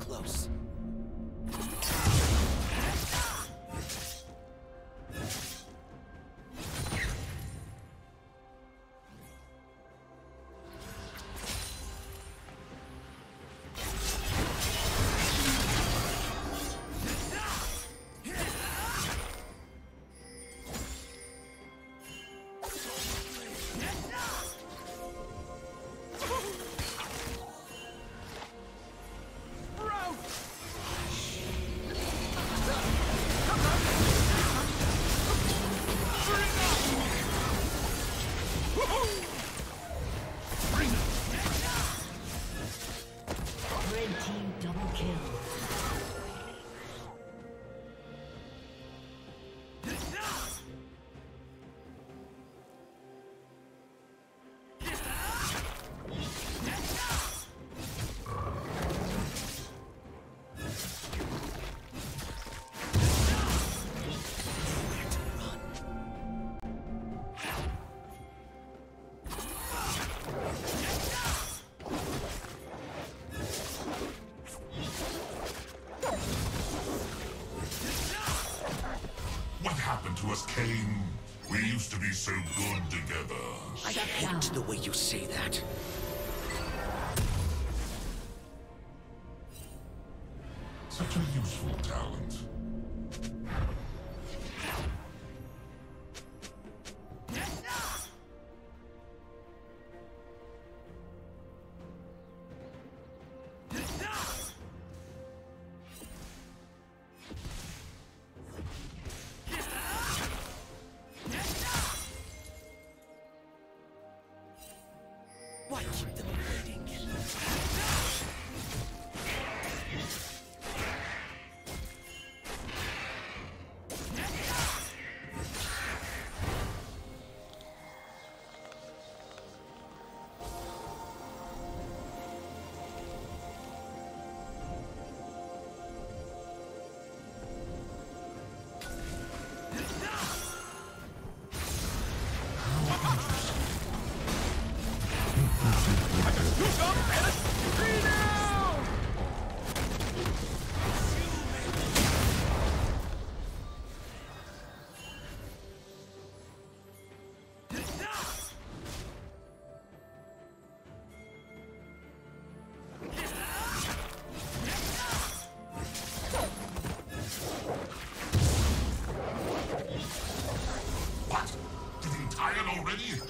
close. Happened to us, Kayn? We used to be so good together. I hate the way you say that.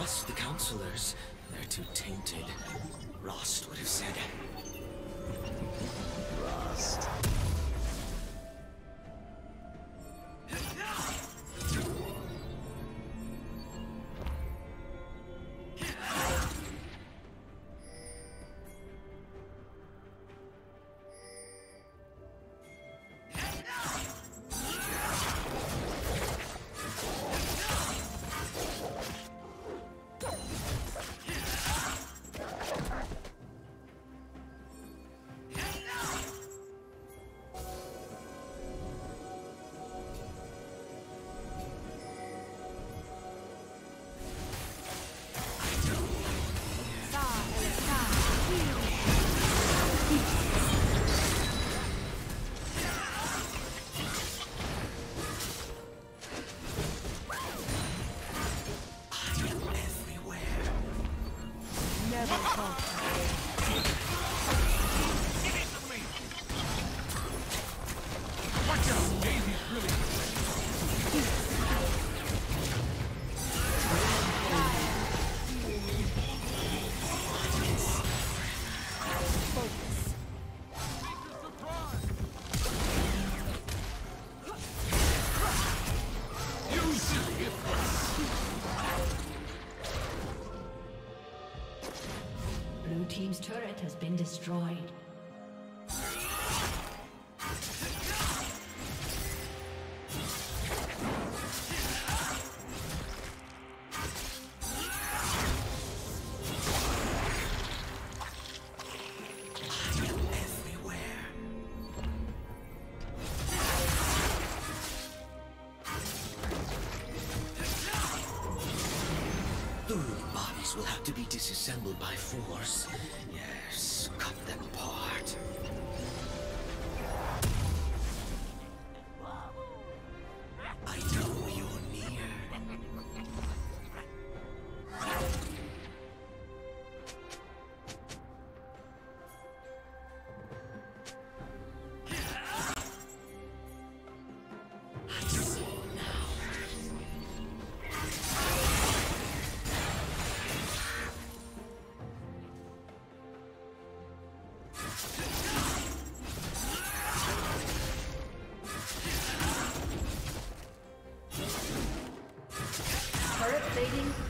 trust the counselors. They're too tainted. Rhaast would have said. Rhaast. will have to be disassembled by force. Yes, cut them apart.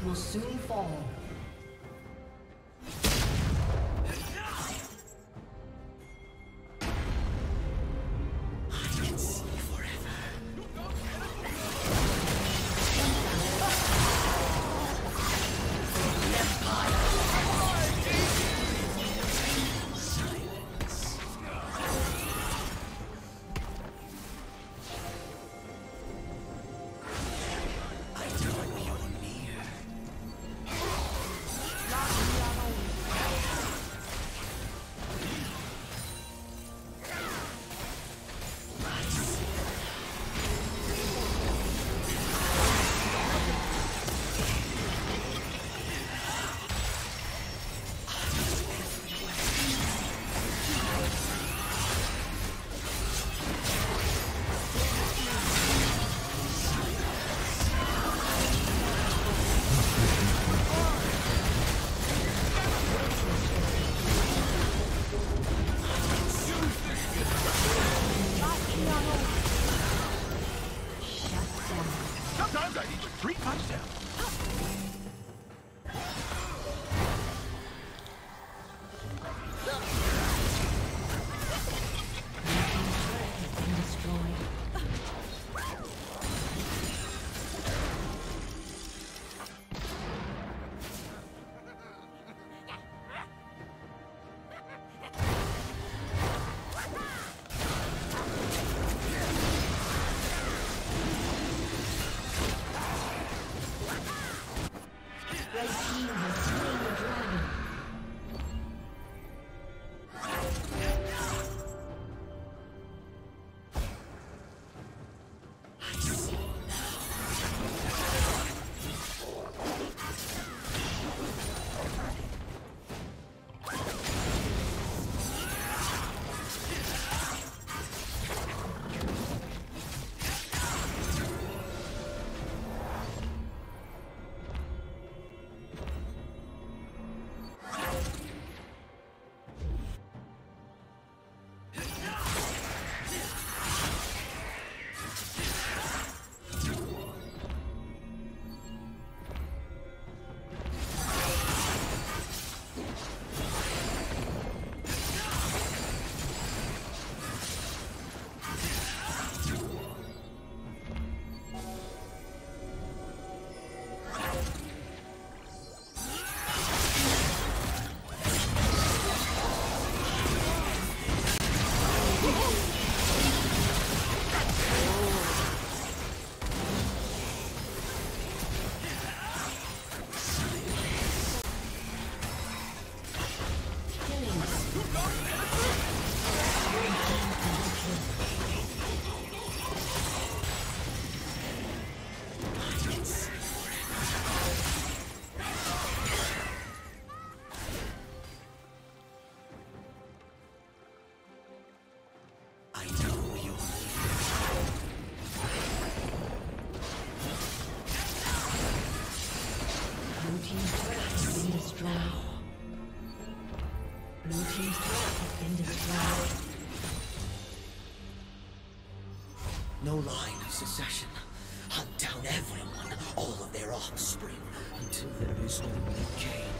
will soon fall. line of succession. Hunt down everyone, all of their offspring, until there is only Kayn.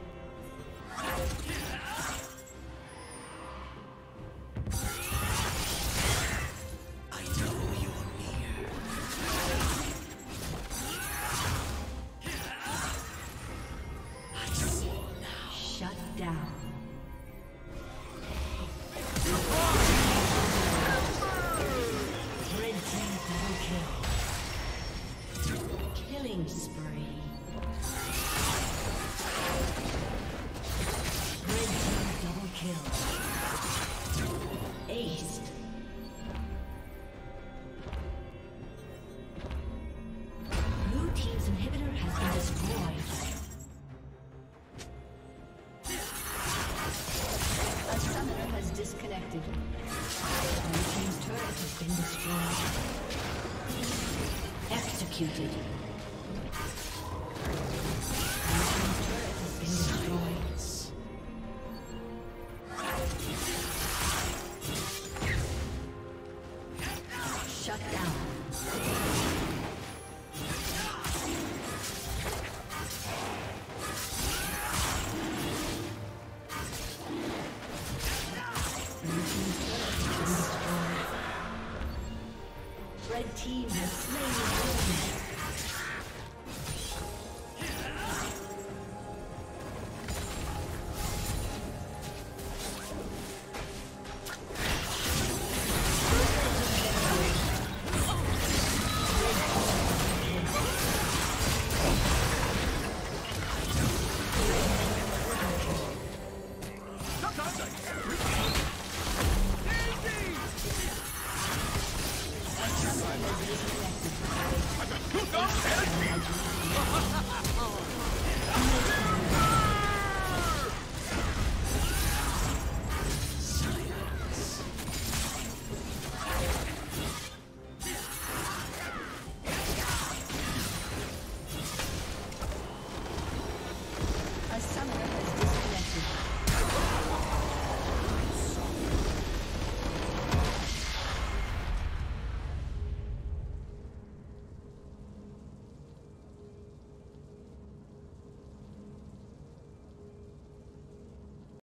i got two dogs and a